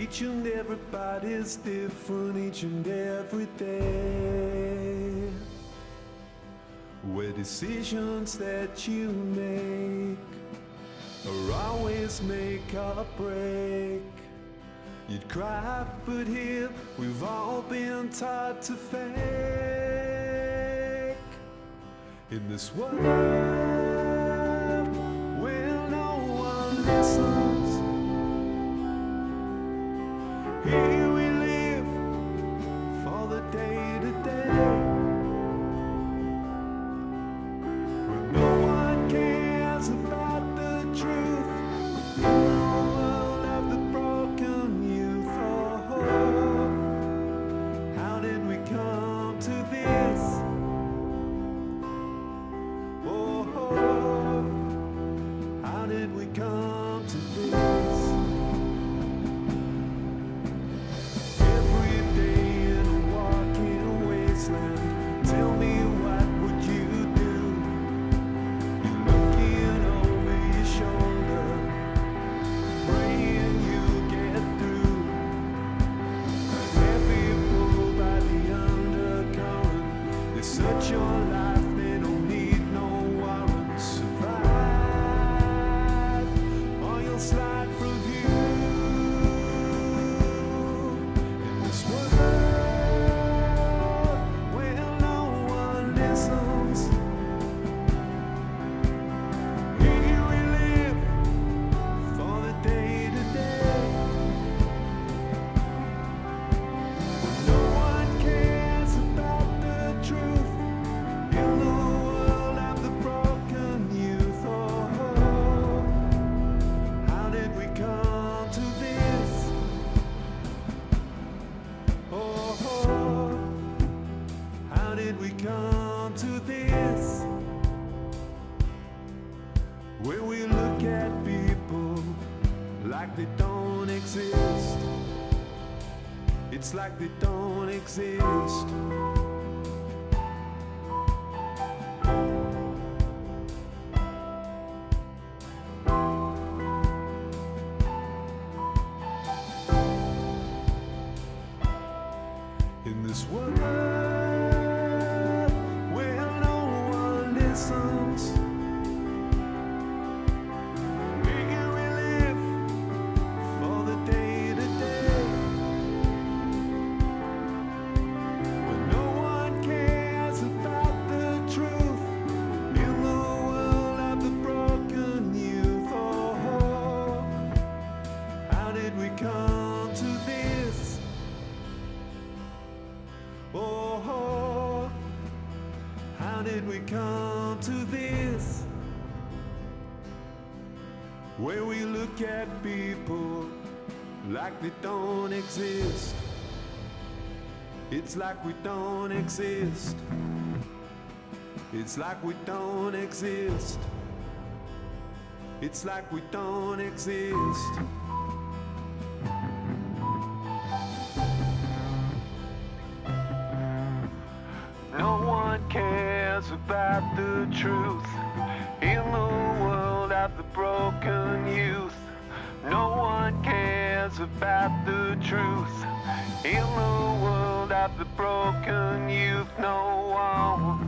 Each and everybody's different each and every day. Where decisions that you make are always make or break. You'd cry, but here we've all been taught to fake. In this world where no one listens, your life, Where we look at people like they don't exist. It's like they don't exist. Oh, how did we come to this? Where we look at people like they don't exist. It's like we don't exist. It's like we don't exist. It's like we don't exist. About the truth in the world of the broken youth. No one cares about the truth in the world of the broken youth. No one.